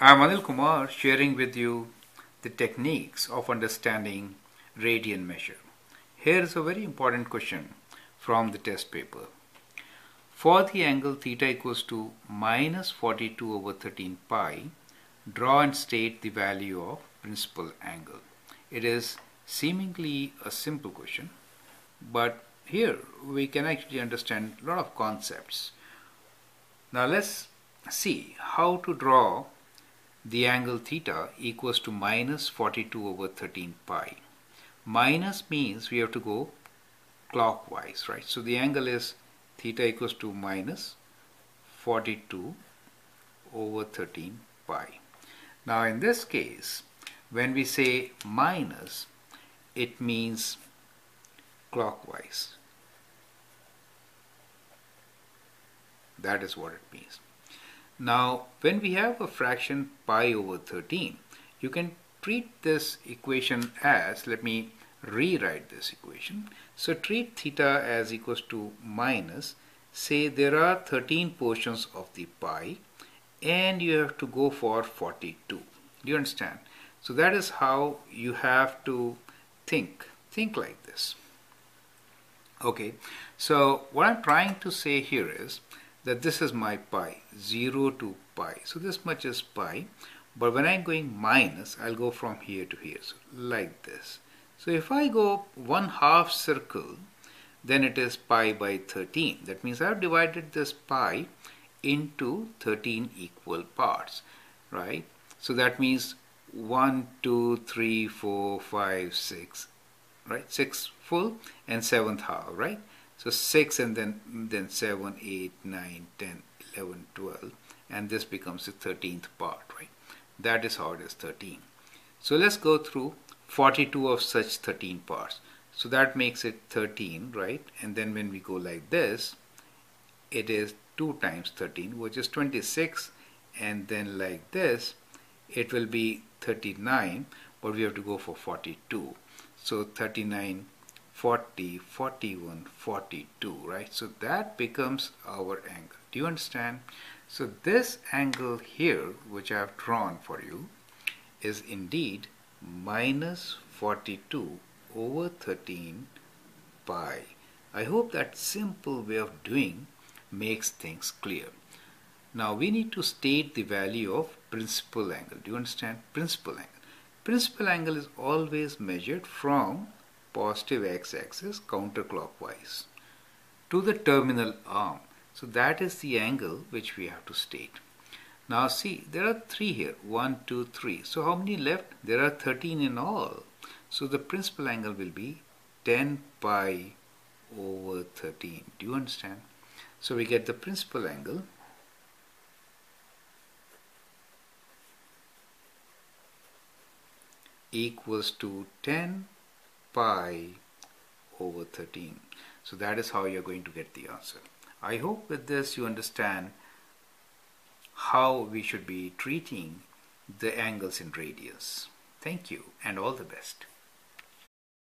I'm Anil Kumar sharing with you the techniques of understanding radian measure. Here is a very important question from the test paper. For the angle theta equals to minus 42 over 13 pi, draw and state the value of principal angle. It is seemingly a simple question, but here we can actually understand a lot of concepts. Now let's see how to draw the angle theta equals to minus 42 over 13 pi. Minus means we have to go clockwise, right? So the angle is theta equals to minus 42 over 13 pi. Now in this case, when we say minus, it means clockwise. That is what it means. Now, when we have a fraction pi over 13, you can treat this equation as, let me rewrite this equation. So treat theta as equals to minus, say there are 13 portions of the pi and you have to go for 42. Do you understand? So that is how you have to think. Think like this. Okay, so what I'm trying to say here is that this is my pi 0 to pi. So this much is pi. But when I'm going minus I'll go from here to here. So like this. So if I go one half circle then it is pi by 13 that means I've divided this pi into 13 equal parts right? So that means 1 2 3 4 5 6 right? 6 full and 7th half right so 6 and then then 7, 8, 9, 10, 11, 12 and this becomes the 13th part, right? That is how it is 13. So let's go through 42 of such 13 parts. So that makes it 13, right? And then when we go like this, it is 2 times 13, which is 26. And then like this, it will be 39, but we have to go for 42. So 39 40, 41, 42, right? So that becomes our angle. Do you understand? So this angle here, which I have drawn for you, is indeed minus 42 over 13 pi. I hope that simple way of doing makes things clear. Now we need to state the value of principal angle. Do you understand? Principal angle. Principal angle is always measured from positive x-axis counterclockwise to the terminal arm. So that is the angle which we have to state. Now see, there are three here, one, two, three. So how many left? There are 13 in all. So the principal angle will be 10 pi over 13. Do you understand? So we get the principal angle equals to 10 pi over 13. So that is how you're going to get the answer. I hope with this you understand how we should be treating the angles in radians. Thank you and all the best.